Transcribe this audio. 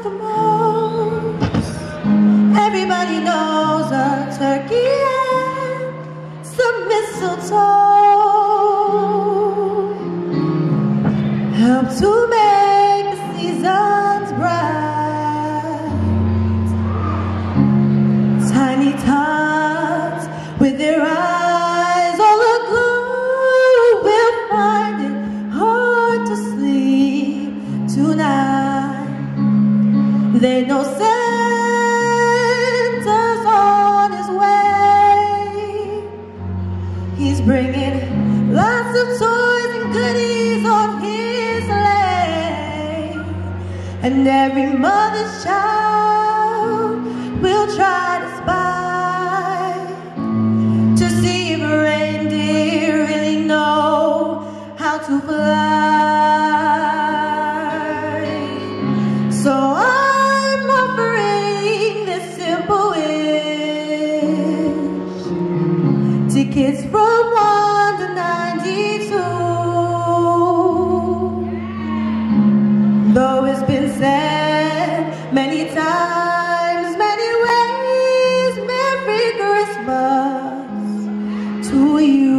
Eskimos. Everybody knows a turkey and some mistletoe They know Santa's on his way. He's bringing lots of toys and goodies on his sleigh. And every mother's child will try to spy to see if reindeer really know how to fly. Though it's been said many times, many ways, Merry Christmas to you.